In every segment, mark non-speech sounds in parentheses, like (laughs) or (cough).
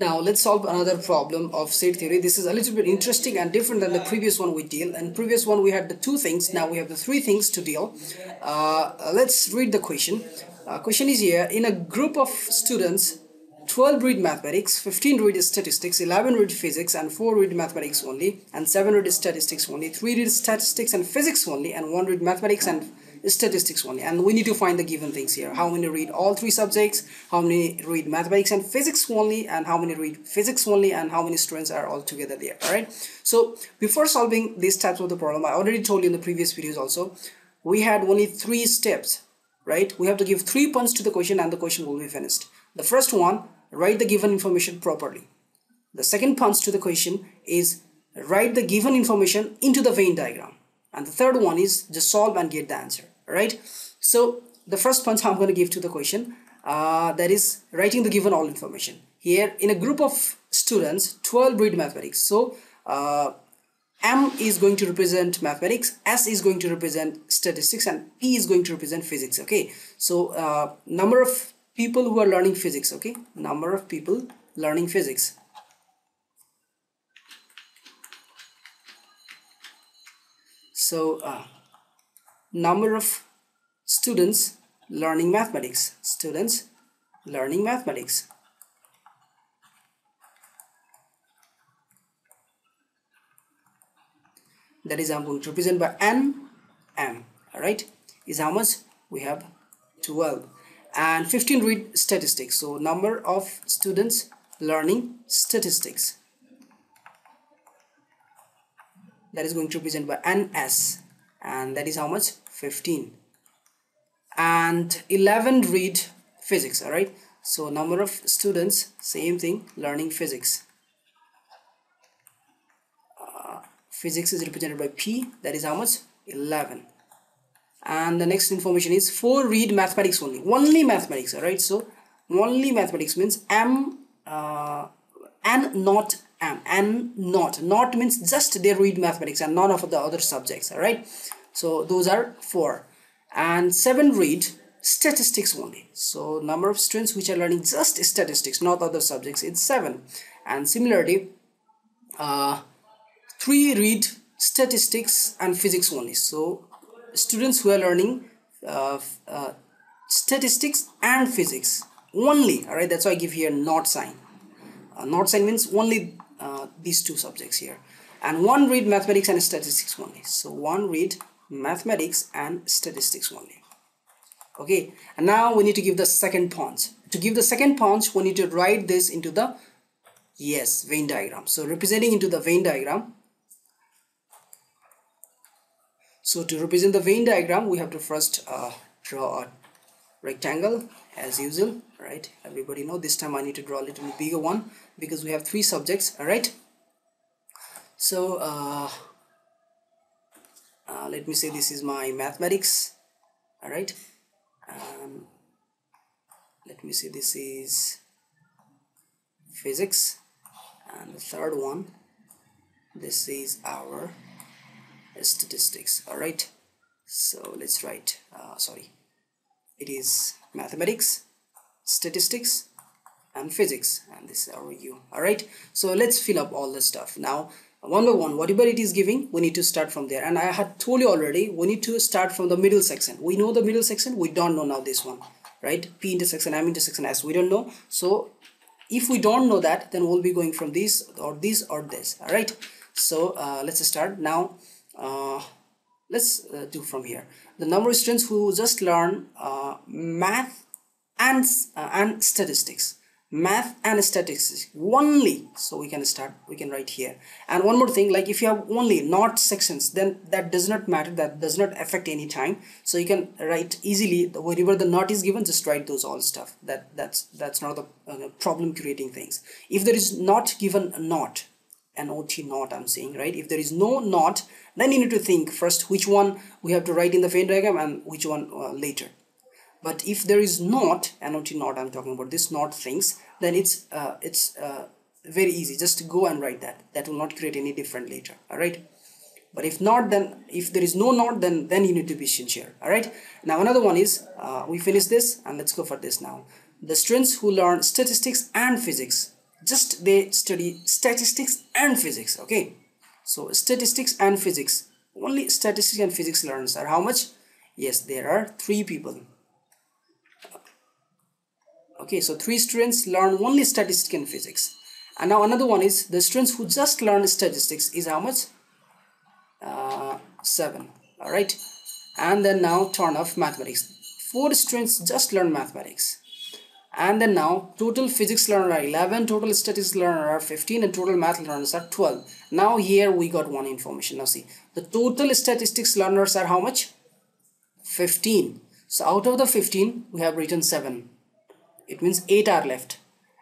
Now let's solve another problem of set theory. This is a little bit interesting and different than the previous one we deal. And previous one we had the two things. Now we have the three things to deal. Uh, let's read the question. Uh, question is here. In a group of students, 12 read mathematics, 15 read statistics, 11 read physics, and 4 read mathematics only, and 7 read statistics only, 3 read statistics and physics only, and 1 read mathematics and statistics only. And we need to find the given things here. How many read all three subjects how many read mathematics and physics only and how many read physics only and how many students are all together there. All right? So before solving these types of the problem i already told you in the previous videos also we had only three steps right? We have to give three points to the question and the question will be finished. The first one write the given information properly. The second punch to the question is write the given information into the Venn diagram. And the third one is just solve and get the answer right so the first punch (laughs) i'm going to give to the question uh, that is writing the given all information here in a group of students 12 read mathematics so uh, M is going to represent mathematics, S is going to represent statistics, and P is going to represent physics. Okay, so uh, number of people who are learning physics. Okay, number of people learning physics. So uh, number of students learning mathematics. Students learning mathematics. That is I'm going to represent by n m all right? Is how much? We have 12 and 15 read statistics. So number of students learning statistics. That is going to represent by ns and that is how much? 15 and 11 read physics all right so number of students same thing learning physics. Uh, physics is represented by p that is how much? 11 and the next information is 4 read mathematics only. Only mathematics all right so only mathematics means m uh, and not am and not not means just they read mathematics and none of the other subjects all right so those are four. And seven read statistics only. So number of students which are learning just statistics not other subjects it's seven. And similarly uh, three read statistics and physics only. So students who are learning uh, uh, statistics and physics only all right that's why i give here not sign. Uh, not sign means only uh, these two subjects here. And one read mathematics and statistics only. So one read mathematics and statistics only. Okay and now we need to give the second punch to give the second punch we need to write this into the yes Venn diagram. So representing into the Venn diagram. So to represent the Venn diagram we have to first uh, draw a rectangle as usual right? Everybody know this time I need to draw a little bigger one because we have three subjects all right? So uh, uh, let me say this is my mathematics. All right. Um, let me say this is physics. And the third one this is our statistics. All right. So let's write uh, sorry. It is mathematics statistics and physics. And this is our u. All right. So let's fill up all the stuff. Now one by one whatever it is giving we need to start from there. And i had told you already we need to start from the middle section. We know the middle section we don't know now this one right? P intersection m intersection s we don't know. So if we don't know that then we'll be going from this or this or this all right? So uh, let's start. Now uh, let's uh, do from here. The number of students who just learn uh, math and uh, and statistics math and statistics only so we can start we can write here. And one more thing like if you have only not sections then that does not matter that does not affect any time. So you can write easily wherever the not is given just write those all stuff. That that's that's not the uh, problem creating things. If there is not given a not an ot not i'm saying right? If there is no not then you need to think first which one we have to write in the Venn diagram and which one uh, later but if there is not not not i'm talking about this not things then it's uh, it's uh, very easy. Just go and write that. That will not create any different later. All right? But if not then if there is no not then then you need to be sincere. All right? Now another one is uh, we finish this and let's go for this now. The students who learn statistics and physics just they study statistics and physics okay? So statistics and physics. Only statistics and physics learners are how much? Yes there are three people okay so three students learn only statistics and physics. And now another one is the students who just learn statistics is how much? Uh, seven all right? And then now turn off mathematics. Four students just learn mathematics. And then now total physics learner are 11 total statistics learner are 15 and total math learners are 12 now here we got one information. Now see the total statistics learners are how much? 15 so out of the 15 we have written 7 it means 8 are left.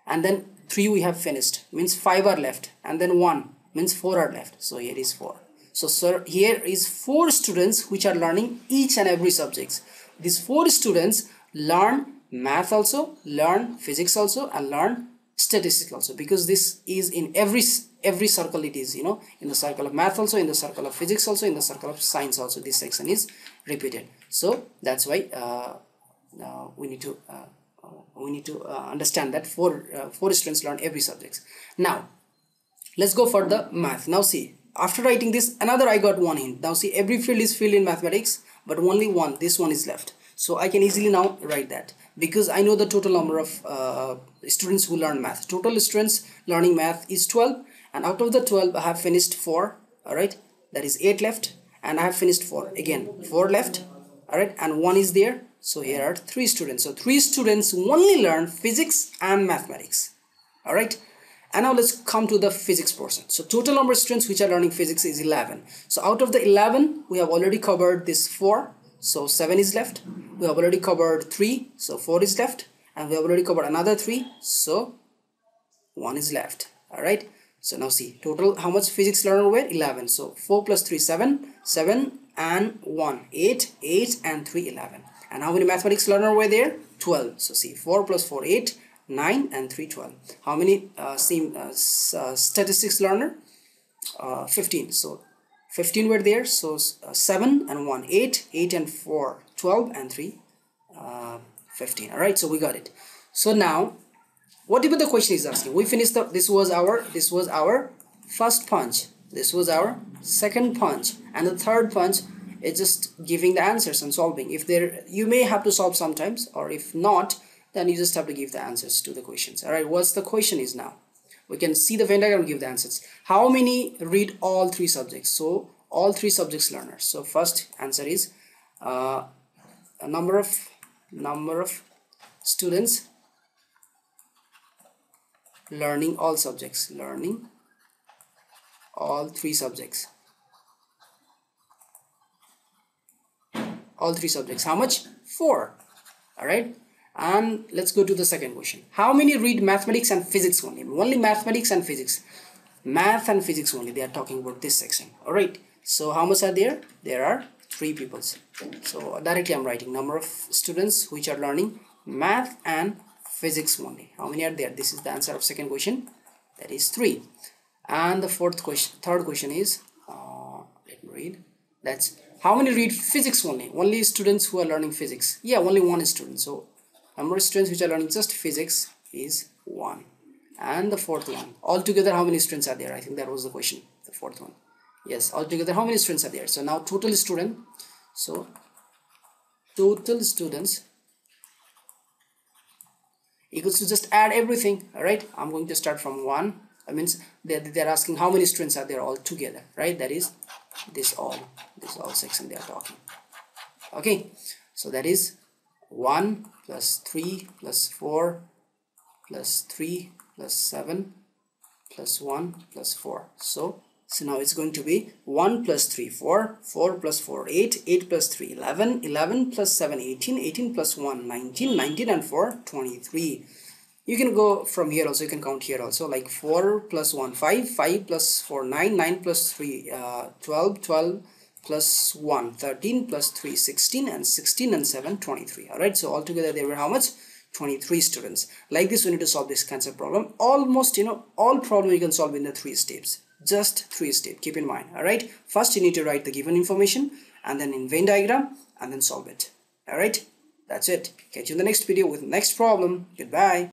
And then 3 we have finished. Means 5 are left. And then 1 means 4 are left. So here is 4 so sir here is 4 students which are learning each and every subjects. These 4 students learn math also learn physics also and learn statistics also. Because this is in every every circle it is you know in the circle of math also in the circle of physics also in the circle of science also this section is repeated. So that's why uh, uh, we need to uh, we need to uh, understand that four uh, four students learn every subject now let's go for the math. Now see after writing this another i got one hint. Now see every field is filled in mathematics but only one this one is left. So i can easily now write that because I know the total number of uh, students who learn math. Total students learning math is 12 and out of the 12 I have finished 4 alright? That is 8 left and I have finished 4 again 4 left alright? And 1 is there so here are 3 students. So 3 students only learn physics and mathematics. Alright and now let's come to the physics portion. So total number of students which are learning physics is 11. So out of the 11 we have already covered this 4 so 7 is left. We have already covered 3 so 4 is left. And we have already covered another 3 so 1 is left. All right? So now see total how much physics learner were? 11 so 4 plus 3 7 7 and 1 8 8 and 3 11 and how many mathematics learner were there? 12 so see 4 plus 4 8 9 and 3 12 how many uh, same uh, uh, statistics learner? Uh, 15 so 15 were there. So uh, 7 and 1 8 8 and 4 12 and 3 uh, 15 all right so we got it. So now whatever the question is asking? We finished the this was our this was our first punch. This was our second punch. And the third punch is just giving the answers and solving. If there you may have to solve sometimes or if not then you just have to give the answers to the questions. All right what's the question is now? We can see the Venn diagram give the answers. How many read all three subjects? So all three subjects learners. So first answer is uh, a number of number of students learning all subjects. Learning all three subjects all three subjects. How much? Four. All right? And let's go to the second question. How many read mathematics and physics only? Only mathematics and physics. Math and physics only they are talking about this section. All right? So how much are there? There are three peoples so directly i'm writing. Number of students which are learning math and physics only. How many are there? This is the answer of second question. That is three. And the fourth question third question is uh, let me read. That's how many read physics only? Only students who are learning physics. Yeah only one student. So number of students which are learning just physics is 1 and the fourth one. Altogether how many students are there? I think that was the question the fourth one. Yes altogether how many students are there? So now total student. So total students equals to just add everything all right? I'm going to start from one. That means they're, they're asking how many students are there all together right? That is this all this all section they are talking. Okay so that is 1 plus 3 plus 4 plus 3 plus 7 plus 1 plus 4 so so now it's going to be 1 plus 3 4 4 plus 4 8 8 plus 3 11 11 plus 7 18 18 plus 1 19 19 and 4 23 you can go from here also you can count here also like 4 plus 1 5 5 plus 4 9 9 plus 3 uh, 12 12 plus 1 13 plus 3 16 and 16 and 7 23 all right so altogether there were how much? 23 students. Like this we need to solve this concept problem. Almost you know all problem you can solve in the three steps. Just three steps keep in mind. All right first you need to write the given information and then in Venn diagram and then solve it. All right that's it. Catch you in the next video with the next problem. Goodbye